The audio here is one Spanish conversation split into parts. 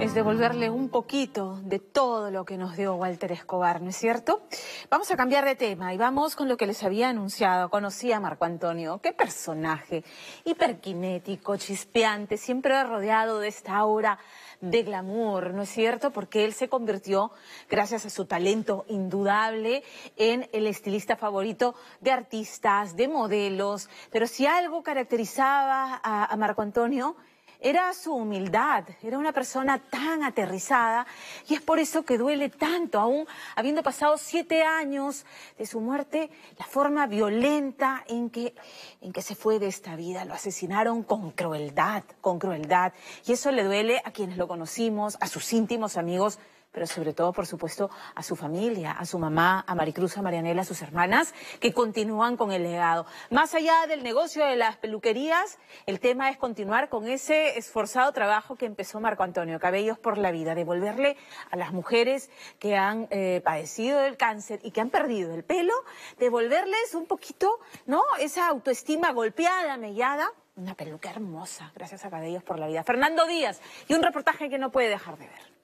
es devolverle un poquito de todo lo que nos dio Walter Escobar, ¿no es cierto? Vamos a cambiar de tema y vamos con lo que les había anunciado. Conocí a Marco Antonio. Qué personaje. Hiperquinético, chispeante, siempre rodeado de esta aura de glamour, ¿no es cierto? Porque él se convirtió, gracias a su talento indudable, en el estilista favorito de artistas, de modelos. Pero si algo caracterizaba a, a Marco Antonio, era su humildad, era una persona tan aterrizada y es por eso que duele tanto, aún habiendo pasado siete años de su muerte, la forma violenta en que, en que se fue de esta vida. Lo asesinaron con crueldad, con crueldad. Y eso le duele a quienes lo conocimos, a sus íntimos amigos, pero sobre todo, por supuesto, a su familia, a su mamá, a Maricruz, a Marianela, a sus hermanas, que continúan con el legado. Más allá del negocio de las peluquerías, el tema es continuar con ese esforzado trabajo que empezó Marco Antonio, Cabellos por la Vida, devolverle a las mujeres que han eh, padecido del cáncer y que han perdido el pelo, devolverles un poquito, ¿no? Esa autoestima golpeada, mellada, una peluca hermosa, gracias a Cabellos por la Vida. Fernando Díaz, y un reportaje que no puede dejar de ver.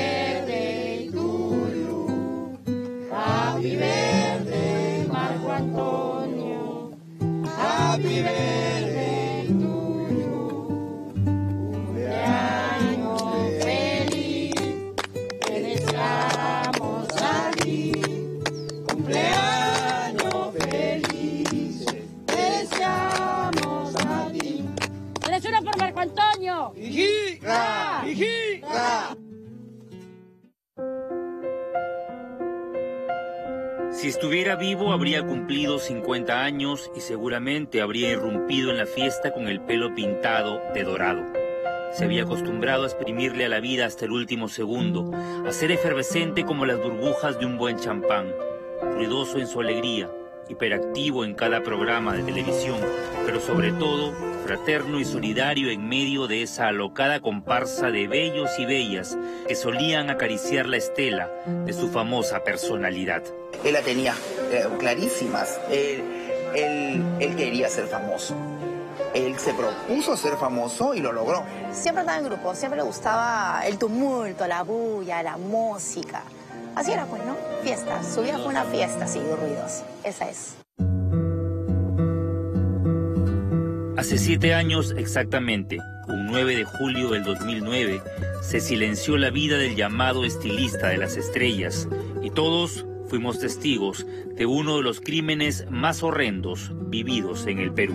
vivo habría cumplido 50 años y seguramente habría irrumpido en la fiesta con el pelo pintado de dorado. Se había acostumbrado a exprimirle a la vida hasta el último segundo, a ser efervescente como las burbujas de un buen champán, ruidoso en su alegría, hiperactivo en cada programa de televisión, pero sobre todo fraterno y solidario en medio de esa alocada comparsa de bellos y bellas que solían acariciar la estela de su famosa personalidad. Él la tenía clarísimas. Él, él, él quería ser famoso. Él se propuso ser famoso y lo logró. Siempre estaba en grupo, siempre le gustaba el tumulto, la bulla, la música. Así era pues, ¿no? Fiesta. Su vida fue una fiesta así, ruidosa. Esa es. Hace siete años exactamente, un 9 de julio del 2009, se silenció la vida del llamado estilista de las estrellas y todos fuimos testigos de uno de los crímenes más horrendos vividos en el Perú.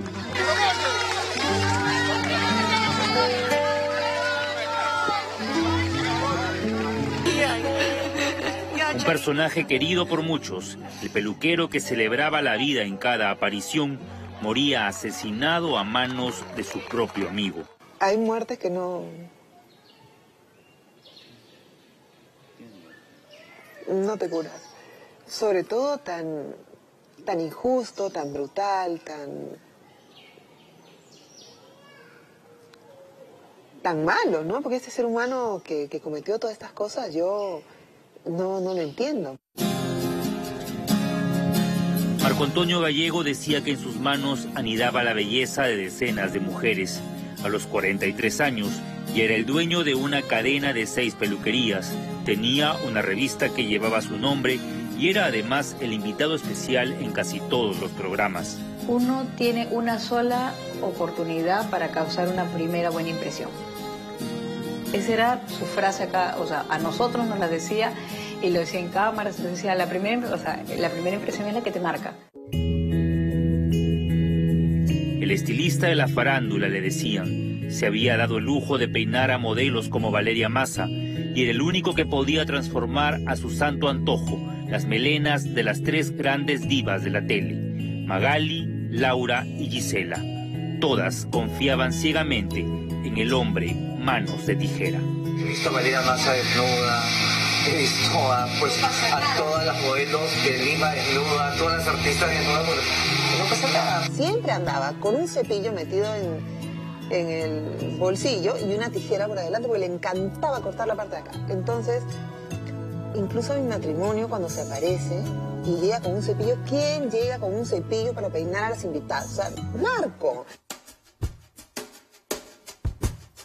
Un personaje querido por muchos, el peluquero que celebraba la vida en cada aparición, moría asesinado a manos de su propio amigo. Hay muertes que no... No te curas. Sobre todo tan, tan injusto, tan brutal, tan... tan malo, ¿no? Porque este ser humano que, que cometió todas estas cosas, yo no, no lo entiendo. Marco Antonio Gallego decía que en sus manos anidaba la belleza de decenas de mujeres. A los 43 años, y era el dueño de una cadena de seis peluquerías. Tenía una revista que llevaba su nombre y era además el invitado especial en casi todos los programas. Uno tiene una sola oportunidad para causar una primera buena impresión. Esa era su frase acá, o sea, a nosotros nos la decía y lo decía en cámara, se decía, la primera, o sea, la primera impresión es la que te marca. El estilista de la farándula, le decían, se había dado el lujo de peinar a modelos como Valeria Massa y era el único que podía transformar a su santo antojo las melenas de las tres grandes divas de la tele, Magali, Laura y Gisela. Todas confiaban ciegamente en el hombre manos de tijera. He visto a Valeria Massa desnuda, he visto a, pues, a todas las modelos de Lima desnuda, a todas las artistas desnudas, pero no pasa nada. Siempre andaba con un cepillo metido en, en el bolsillo y una tijera por adelante porque le encantaba cortar la parte de acá. Entonces, incluso en mi matrimonio, cuando se aparece, y llega con un cepillo. ¿Quién llega con un cepillo para peinar a las invitadas? O sea, Marco.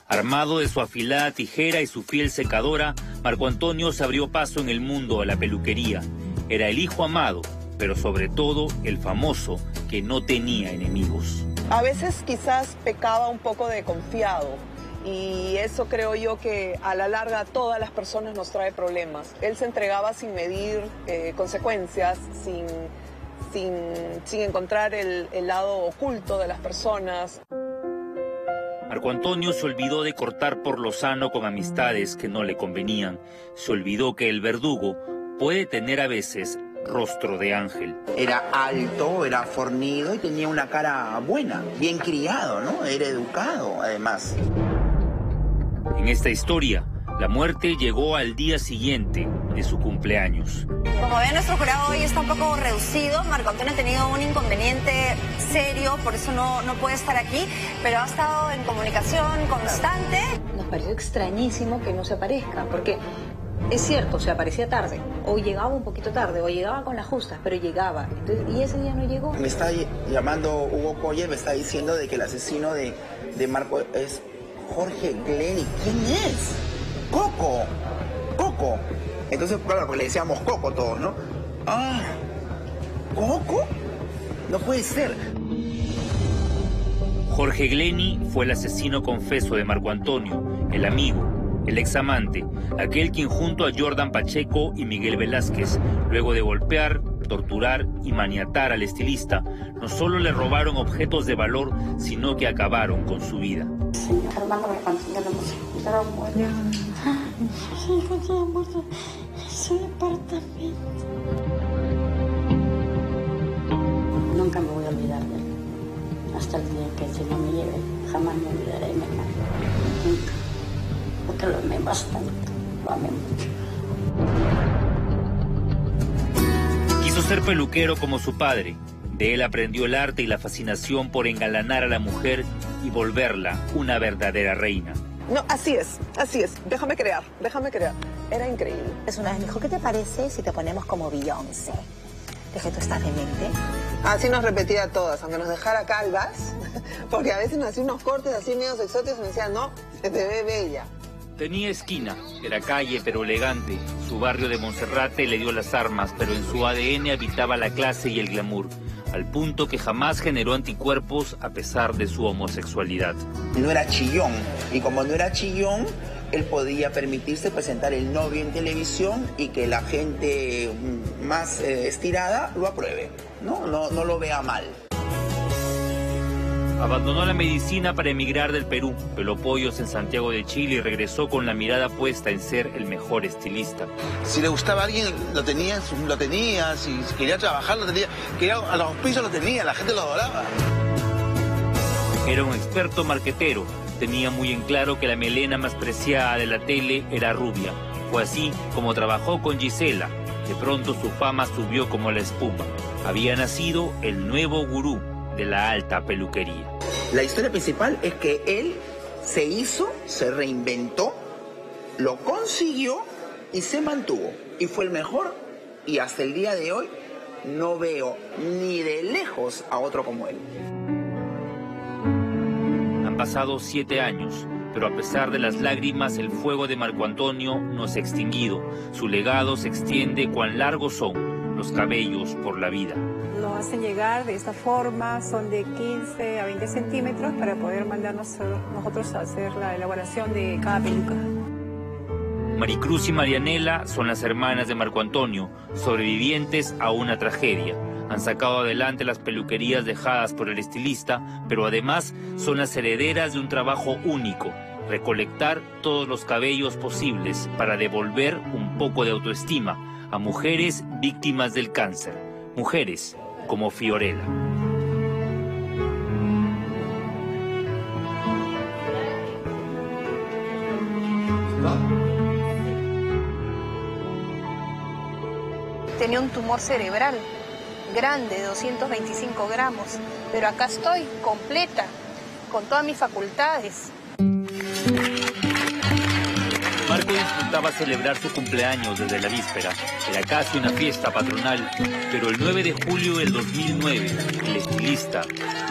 Armado de su afilada tijera y su fiel secadora, Marco Antonio se abrió paso en el mundo a la peluquería. Era el hijo amado, pero sobre todo el famoso que no tenía enemigos. A veces quizás pecaba un poco de confiado y eso creo yo que a la larga a todas las personas nos trae problemas. Él se entregaba sin medir eh, consecuencias, sin, sin, sin encontrar el, el lado oculto de las personas. Marco Antonio se olvidó de cortar por lo sano con amistades que no le convenían. Se olvidó que el verdugo puede tener a veces rostro de ángel. Era alto, era fornido y tenía una cara buena, bien criado, ¿no? Era educado, además. En esta historia, la muerte llegó al día siguiente de su cumpleaños. Como ven, nuestro jurado hoy está un poco reducido. Marco Antonio ha tenido un inconveniente serio, por eso no, no puede estar aquí, pero ha estado en comunicación constante. Nos pareció extrañísimo que no se aparezca, porque es cierto, se aparecía tarde, o llegaba un poquito tarde, o llegaba con las justas, pero llegaba. Entonces, y ese día no llegó. Me está llamando Hugo Coyer, me está diciendo de que el asesino de, de Marco es Jorge Glenny. ¿Quién es? Coco. Coco. Entonces, claro, pues le decíamos Coco todos, ¿no? Ah, ¿Coco? No puede ser. Jorge Glenny fue el asesino confeso de Marco Antonio, el amigo, el examante, aquel quien junto a Jordan Pacheco y Miguel Velázquez, luego de golpear, torturar y maniatar al estilista, no solo le robaron objetos de valor, sino que acabaron con su vida. Señor Armando Marcantino, lo hemos encontrado muerto. Se su departamento. Nunca me voy a olvidar de él. Hasta el día que el Señor me lleve, jamás me olvidaré de mi hermano. Nunca. Porque lo amé bastante. Lo amé mucho. Quiso ser peluquero como su padre. De él aprendió el arte y la fascinación por engalanar a la mujer y volverla una verdadera reina. No, así es, así es. Déjame crear, déjame crear. Era increíble. Es una vez me dijo, ¿qué te parece si te ponemos como Beyoncé? Dije, ¿tú estás demente? Así nos repetía a todas, aunque nos dejara calvas, porque a veces nos hacía unos cortes así medio exóticos y me decía, no, se te ve bella. Tenía esquina, era calle pero elegante. Su barrio de Monserrate le dio las armas, pero en su ADN habitaba la clase y el glamour, al punto que jamás generó anticuerpos a pesar de su homosexualidad. No era chillón. Y como no era chillón, él podía permitirse presentar el novio en televisión y que la gente mm, más eh, estirada lo apruebe. ¿no? No, no lo vea mal. Abandonó la medicina para emigrar del Perú, peló pollos en Santiago de Chile y regresó con la mirada puesta en ser el mejor estilista. Si le gustaba a alguien, lo tenía, lo tenía, si quería trabajar, lo tenía, quería a los auspicios lo tenía, la gente lo adoraba. Era un experto marquetero, tenía muy en claro que la melena más preciada de la tele era rubia. Fue así como trabajó con Gisela. De pronto su fama subió como la espuma. Había nacido el nuevo gurú de la alta peluquería. La historia principal es que él se hizo, se reinventó, lo consiguió y se mantuvo. Y fue el mejor y hasta el día de hoy no veo ni de lejos a otro como él. Han pasado siete años, pero a pesar de las lágrimas, el fuego de Marco Antonio no se ha extinguido. Su legado se extiende cuán largos son los cabellos por la vida. Hacen llegar de esta forma, son de 15 a 20 centímetros para poder mandarnos nosotros a hacer la elaboración de cada peluca. Maricruz y Marianela son las hermanas de Marco Antonio, sobrevivientes a una tragedia. Han sacado adelante las peluquerías dejadas por el estilista, pero además son las herederas de un trabajo único, recolectar todos los cabellos posibles para devolver un poco de autoestima a mujeres víctimas del cáncer, mujeres como Fiorella. Tenía un tumor cerebral grande, de 225 gramos, pero acá estoy, completa, con todas mis facultades. Disfrutaba celebrar su cumpleaños desde la víspera. Era casi una fiesta patronal, pero el 9 de julio del 2009, el estilista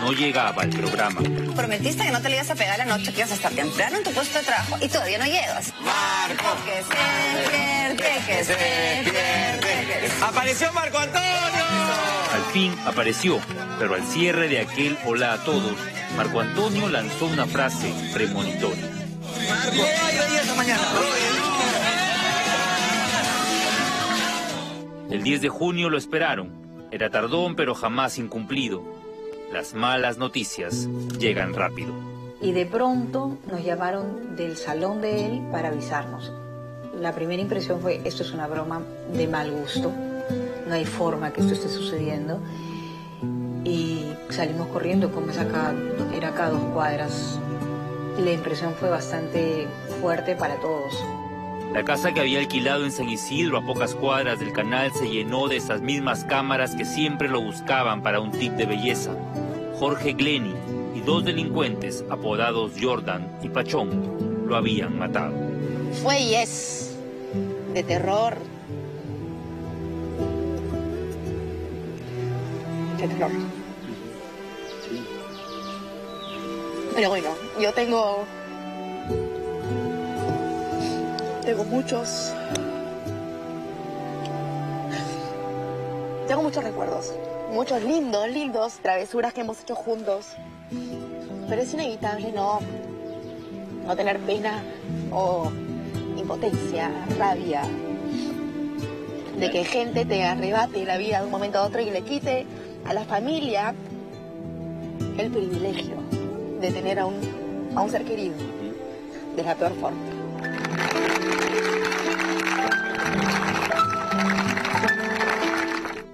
no llegaba al programa. Prometiste que no te le ibas a pegar la noche, que ibas a estar temprano en tu puesto de trabajo y todavía no llegas. Marco. Que se pierde, que se pierde. ¡Apareció Marco Antonio! Al fin apareció, pero al cierre de aquel hola a todos, Marco Antonio lanzó una frase premonitoria. Mañana. El 10 de junio lo esperaron. Era tardón, pero jamás incumplido. Las malas noticias llegan rápido. Y de pronto nos llamaron del salón de él para avisarnos. La primera impresión fue, esto es una broma de mal gusto, no hay forma que esto esté sucediendo. Y salimos corriendo, como es acá, era acá dos cuadras. La impresión fue bastante fuerte para todos. La casa que había alquilado en San Isidro a pocas cuadras del canal se llenó de esas mismas cámaras que siempre lo buscaban para un tip de belleza. Jorge Glenny y dos delincuentes apodados Jordan y Pachón lo habían matado. Fue y es de terror. De terror. Pero bueno, yo tengo. Tengo muchos. Tengo muchos recuerdos. Muchos lindos, lindos travesuras que hemos hecho juntos. Pero es inevitable no. No tener pena o impotencia, rabia. De que gente te arrebate la vida de un momento a otro y le quite a la familia el privilegio de tener a un, a un ser querido de la peor forma.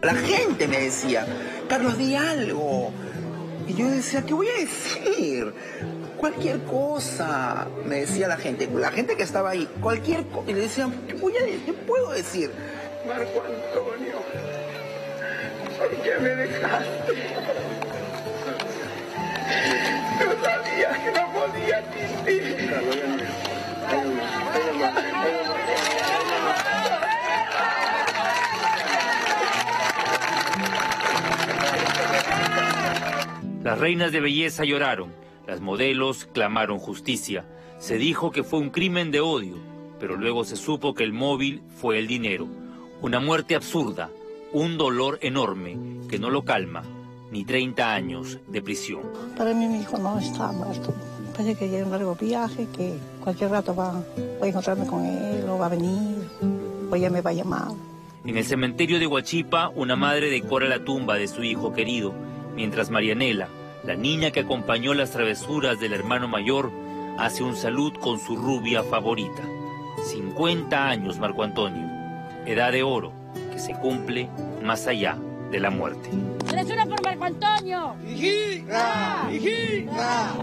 La gente me decía, Carlos, di algo. Y yo decía, ¿qué voy a decir? Cualquier cosa, me decía la gente. La gente que estaba ahí, cualquier cosa. Y le decía, ¿qué, voy a, ¿qué puedo decir? Marco Antonio, ¿por qué me dejaste? Que no podía. Las reinas de belleza lloraron, las modelos clamaron justicia. Se dijo que fue un crimen de odio, pero luego se supo que el móvil fue el dinero. Una muerte absurda, un dolor enorme que no lo calma, ni 30 años de prisión. Para mí mi hijo no está muerto. Parece que ya un largo viaje, que cualquier rato va, voy a encontrarme con él, o va a venir, o ya me va a llamar. En el cementerio de Huachipa, una madre decora la tumba de su hijo querido, mientras Marianela, la niña que acompañó las travesuras del hermano mayor, hace un salud con su rubia favorita. 50 años, Marco Antonio. Edad de oro, que se cumple más allá de la muerte. ¡Tres una por Marco Antonio! ¡Hijita! ¡Hijita!